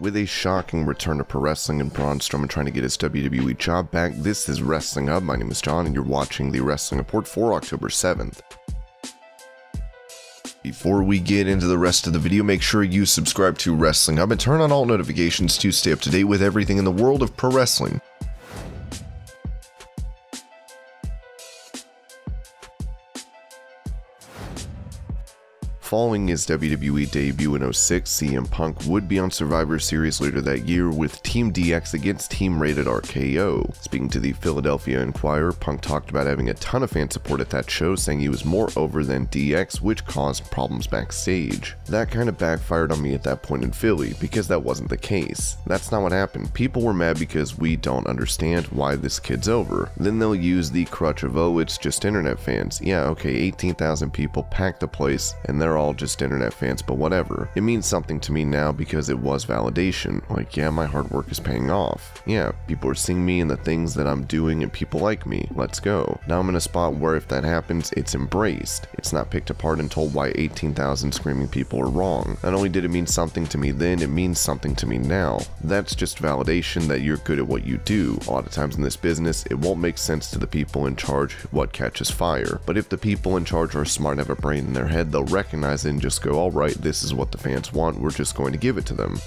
With a shocking return to pro wrestling and Braun Strowman trying to get his WWE job back, this is Wrestling Hub. My name is John, and you're watching the Wrestling Report for October 7th. Before we get into the rest of the video, make sure you subscribe to Wrestling Hub and turn on all notifications to stay up to date with everything in the world of pro wrestling. Following his WWE debut in 06, CM Punk would be on Survivor Series later that year with Team DX against Team Rated RKO. Speaking to the Philadelphia Inquirer, Punk talked about having a ton of fan support at that show, saying he was more over than DX, which caused problems backstage. That kind of backfired on me at that point in Philly, because that wasn't the case. That's not what happened. People were mad because we don't understand why this kid's over. Then they'll use the crutch of, oh, it's just internet fans. Yeah, okay, 18,000 people packed the place, and they're all just internet fans, but whatever. It means something to me now because it was validation. Like, yeah, my hard work is paying off. Yeah, people are seeing me and the things that I'm doing and people like me. Let's go. Now I'm in a spot where if that happens, it's embraced. It's not picked apart and told why 18,000 screaming people are wrong. Not only did it mean something to me then, it means something to me now. That's just validation that you're good at what you do. A lot of times in this business, it won't make sense to the people in charge what catches fire. But if the people in charge are smart and have a brain in their head, they'll recognize recognize it and just go, all right, this is what the fans want, we're just going to give it to them.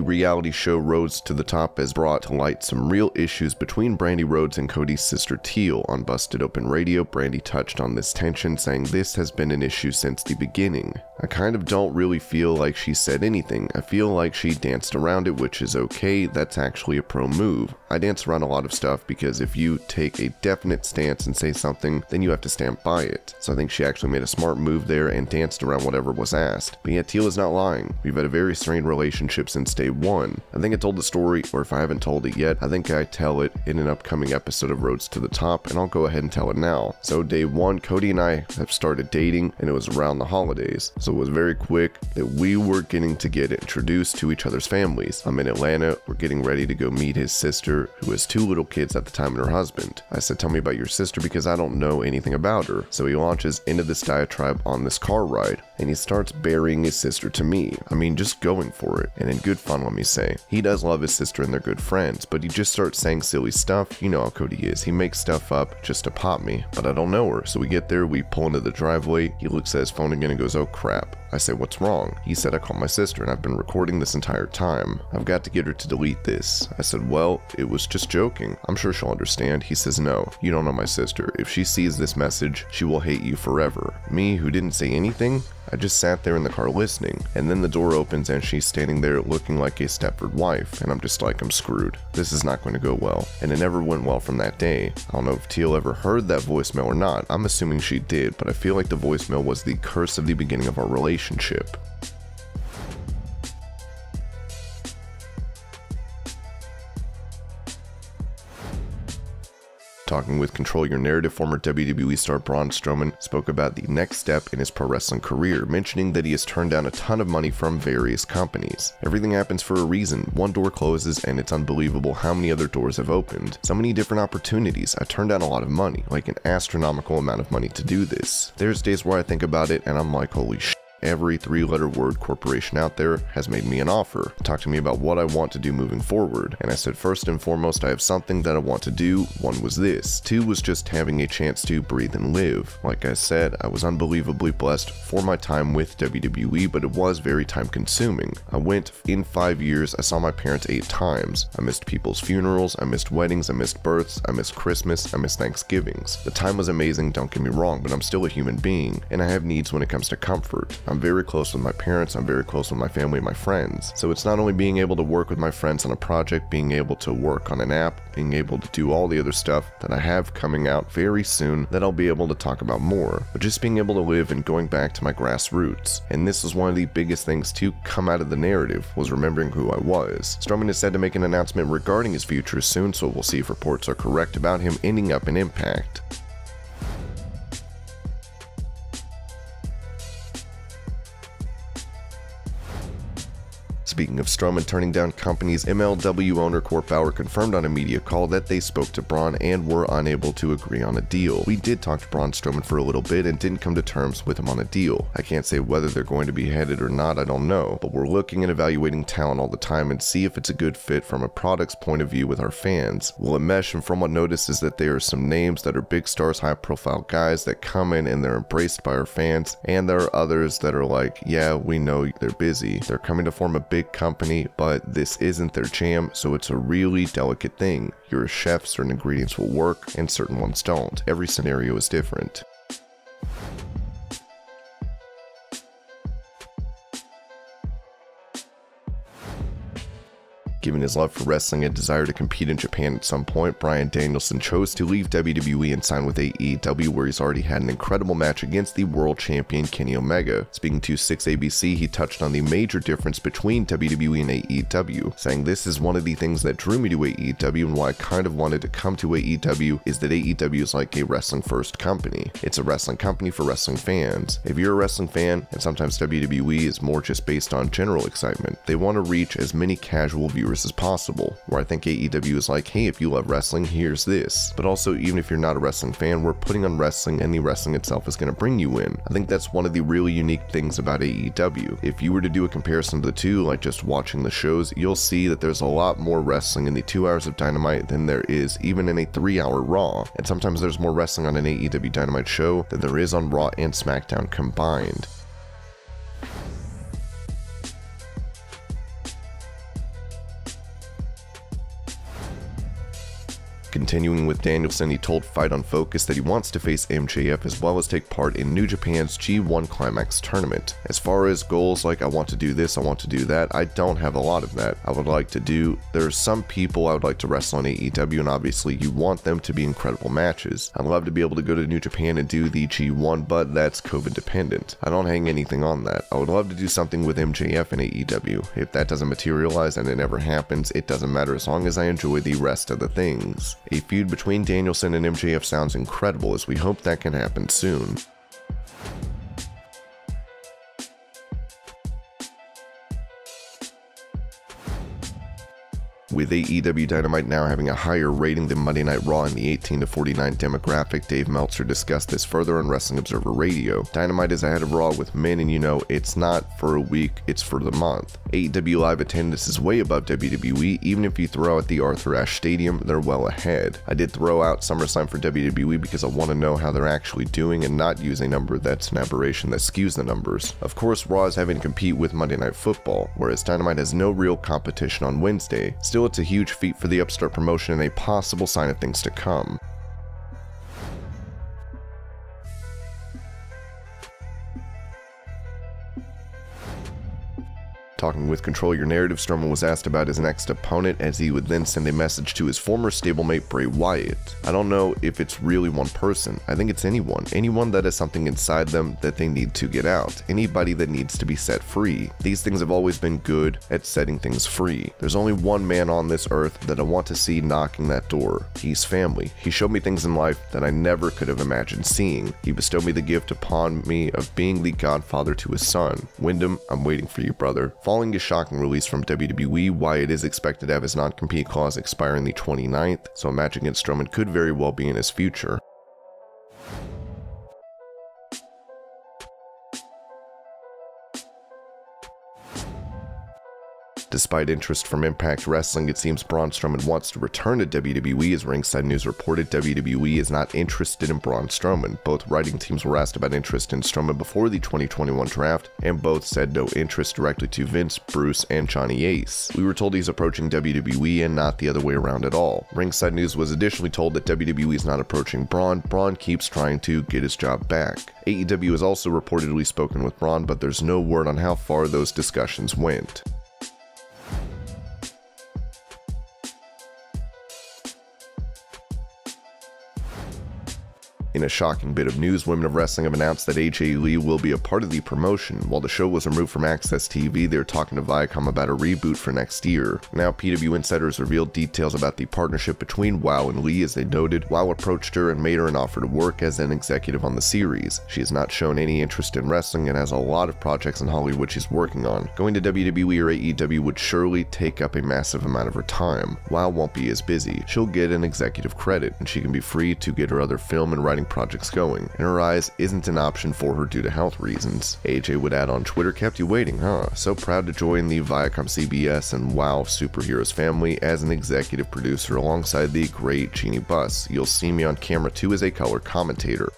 The reality show Rhodes to the Top has brought to light some real issues between Brandi Rhodes and Cody's sister Teil. On Busted Open Radio, Brandi touched on this tension, saying this has been an issue since the beginning. I kind of don't really feel like she said anything. I feel like she danced around it, which is okay. That's actually a pro move. I dance around a lot of stuff because if you take a definite stance and say something, then you have to stand by it. So I think she actually made a smart move there and danced around whatever was asked. But yet Teil is not lying. We've had a very strained relationship since day one. I think I told the story, or if I haven't told it yet, I think I tell it in an upcoming episode of Rhodes to the Top, and I'll go ahead and tell it now. So day one, Cody and I have started dating, and it was around the holidays. So it was very quick that we were getting to get introduced to each other's families. I'm in Atlanta, we're getting ready to go meet his sister, who has two little kids at the time and her husband. I said, tell me about your sister because I don't know anything about her. So he launches into this diatribe on this car ride, and he starts burying his sister to me. I mean, just going for it, and in good fun, let me say. He does love his sister and they're good friends, but he just starts saying silly stuff. You know how Cody is. He makes stuff up just to pop me, but I don't know her. So we get there, we pull into the driveway. He looks at his phone again and goes, oh crap. I say, what's wrong? He said, I called my sister and I've been recording this entire time. I've got to get her to delete this. I said, well, it was just joking. I'm sure she'll understand. He says, no, you don't know my sister. If she sees this message, she will hate you forever. Me, who didn't say anything, I just sat there in the car listening, and then the door opens and she's standing there looking like a Stepford wife, and I'm just like, I'm screwed. This is not going to go well. And it never went well from that day. I don't know if Teil ever heard that voicemail or not. I'm assuming she did, but I feel like the voicemail was the curse of the beginning of our relationship. Talking with Control Your Narrative, former WWE star Braun Strowman spoke about the next step in his pro wrestling career, mentioning that he has turned down a ton of money from various companies. Everything happens for a reason. One door closes and it's unbelievable how many other doors have opened. So many different opportunities. I turned down a lot of money, like an astronomical amount of money to do this. There's days where I think about it and I'm like, holy shit Every three letter word corporation out there has made me an offer. Talk to me about what I want to do moving forward. And I said, first and foremost, I have something that I want to do. One was this. Two was just having a chance to breathe and live. Like I said, I was unbelievably blessed for my time with WWE, but it was very time consuming. I went in five years, I saw my parents eight times. I missed people's funerals, I missed weddings, I missed births, I missed Christmas, I missed Thanksgivings. The time was amazing, don't get me wrong, but I'm still a human being, and I have needs when it comes to comfort. I'm very close with my parents, I'm very close with my family and my friends. So it's not only being able to work with my friends on a project, being able to work on an app, being able to do all the other stuff that I have coming out very soon that I'll be able to talk about more, but just being able to live and going back to my grassroots. And this is one of the biggest things to come out of the narrative was remembering who I was. Strowman is said to make an announcement regarding his future soon, so we'll see if reports are correct about him ending up in Impact. Speaking of Strowman turning down companies, MLW owner Court Bauer confirmed on a media call that they spoke to Braun and were unable to agree on a deal. We did talk to Braun Strowman for a little bit and didn't come to terms with him on a deal. I can't say whether they're going to be headed or not, I don't know, but we're looking and evaluating talent all the time and see if it's a good fit from a product's point of view with our fans. Will it mesh? And from what noticed is that there are some names that are big stars, high profile guys that come in and they're embraced by our fans, and there are others that are like, yeah, we know they're busy. They're coming to form a big company, but this isn't their jam, so it's a really delicate thing. You're a chef, certain ingredients will work, and certain ones don't. Every scenario is different. Given his love for wrestling and desire to compete in Japan at some point, Bryan Danielson chose to leave WWE and sign with AEW, where he's already had an incredible match against the world champion Kenny Omega. Speaking to 6ABC, he touched on the major difference between WWE and AEW, saying this is one of the things that drew me to AEW and why I kind of wanted to come to AEW is that AEW is like a wrestling first company. It's a wrestling company for wrestling fans. If you're a wrestling fan, and sometimes WWE is more just based on general excitement, they want to reach as many casual viewers viewers as possible. Where I think AEW is like, hey, if you love wrestling, here's this. But also, even if you're not a wrestling fan, we're putting on wrestling and the wrestling itself is going to bring you in. I think that's one of the really unique things about AEW. If you were to do a comparison of the two, like just watching the shows, you'll see that there's a lot more wrestling in the two hours of Dynamite than there is even in a three hour Raw. And sometimes there's more wrestling on an AEW Dynamite show than there is on Raw and SmackDown combined. Continuing with Danielson, he told Fight on Focus that he wants to face MJF as well as take part in New Japan's G1 Climax tournament. As far as goals like I want to do this, I want to do that, I don't have a lot of that. I would like to do, there are some people I would like to wrestle on AEW and obviously you want them to be incredible matches. I'd love to be able to go to New Japan and do the G1, but that's COVID dependent. I don't hang anything on that. I would love to do something with MJF and AEW. If that doesn't materialize and it never happens, it doesn't matter as long as I enjoy the rest of the things. A feud between Danielson and MJF sounds incredible as we hope that can happen soon. With AEW Dynamite now having a higher rating than Monday Night Raw in the 18 to 49 demographic, Dave Meltzer discussed this further on Wrestling Observer Radio. Dynamite is ahead of Raw with men, and you know, it's not for a week, it's for the month. AEW live attendance is way above WWE, even if you throw out the Arthur Ashe Stadium, they're well ahead. I did throw out SummerSlam for WWE because I want to know how they're actually doing and not use a number that's an aberration that skews the numbers. Of course, Raw is having to compete with Monday Night Football, whereas Dynamite has no real competition on Wednesday. Still Still, it's a huge feat for the upstart promotion and a possible sign of things to come. Talking with Control Your Narrative, Strowman was asked about his next opponent as he would then send a message to his former stablemate Bray Wyatt. I don't know if it's really one person, I think it's anyone. Anyone that has something inside them that they need to get out. Anybody that needs to be set free. These things have always been good at setting things free. There's only one man on this earth that I want to see knocking that door. He's family. He showed me things in life that I never could have imagined seeing. He bestowed me the gift upon me of being the godfather to his son. Wyndham, I'm waiting for you, brother. Following a shocking release from WWE, Wyatt is expected to have his non-compete clause expiring the 29th, so a match against Strowman could very well be in his future. Despite interest from Impact Wrestling, it seems Braun Strowman wants to return to WWE as Ringside News reported WWE is not interested in Braun Strowman. Both writing teams were asked about interest in Strowman before the 2021 draft, and both said no interest directly to Vince, Bruce, and Johnny Ace. We were told he's approaching WWE and not the other way around at all. Ringside News was additionally told that WWE is not approaching Braun, Braun keeps trying to get his job back. AEW has also reportedly spoken with Braun, but there's no word on how far those discussions went. In a shocking bit of news, Women of Wrestling have announced that AJ Lee will be a part of the promotion. While the show was removed from AXS TV, they're talking to Viacom about a reboot for next year. Now, PW Insider has revealed details about the partnership between WoW and Lee as they noted, WoW approached her and made her an offer to work as an executive on the series. She has not shown any interest in wrestling and has a lot of projects in Hollywood she's working on. Going to WWE or AEW would surely take up a massive amount of her time. WoW won't be as busy. She'll get an executive credit, and she can be free to get her other film and writing projects going. and her eyes, isn't an option for her due to health reasons. AJ would add on Twitter, kept you waiting, huh? So proud to join the Viacom CBS and WoW Superheroes family as an executive producer alongside the great Jeanie Buss. You'll see me on camera too as a color commentator.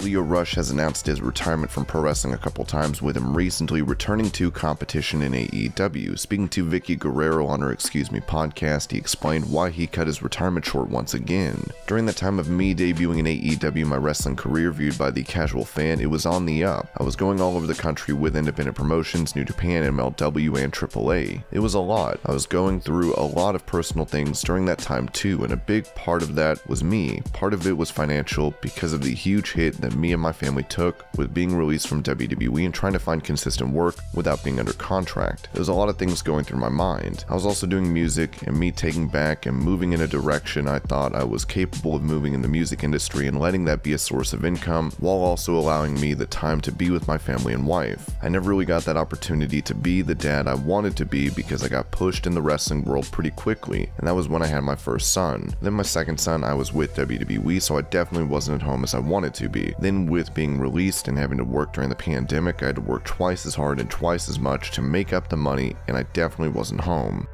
Lio Rush has announced his retirement from pro wrestling a couple times, with him recently returning to competition in AEW. Speaking to Vickie Guerrero on her Excuse Me podcast, he explained why he cut his retirement short once again. During the time of me debuting in AEW, my wrestling career viewed by the casual fan, it was on the up. I was going all over the country with independent promotions, New Japan, MLW, and AAA. It was a lot. I was going through a lot of personal things during that time too, and a big part of that was me. Part of it was financial because of the huge hit that me and my family took with being released from WWE and trying to find consistent work without being under contract. There was a lot of things going through my mind. I was also doing music and me taking back and moving in a direction I thought I was capable of moving in the music industry and letting that be a source of income while also allowing me the time to be with my family and wife. I never really got that opportunity to be the dad I wanted to be because I got pushed in the wrestling world pretty quickly, and that was when I had my first son. Then my second son, I was with WWE, so I definitely wasn't at home as I wanted to be. Then, with being released and having to work during the pandemic, I had to work twice as hard and twice as much to make up the money, and I definitely wasn't home.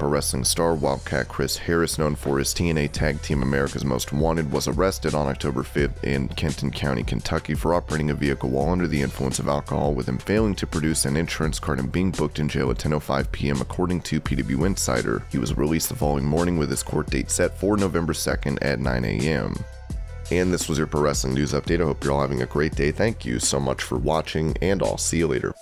Pro wrestling star Wildcat Chris Harris, known for his TNA Tag Team America's Most Wanted, was arrested on October 5th in Kenton County, Kentucky for operating a vehicle while under the influence of alcohol, with him failing to produce an insurance card and being booked in jail at 10.05 p.m. according to PW Insider. He was released the following morning with his court date set for November 2nd at 9 a.m. And this was your Pro Wrestling News Update. I hope you're all having a great day. Thank you so much for watching, and I'll see you later.